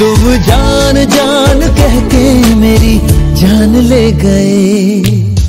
तुम जान जान कहते मेरी जान ले गए।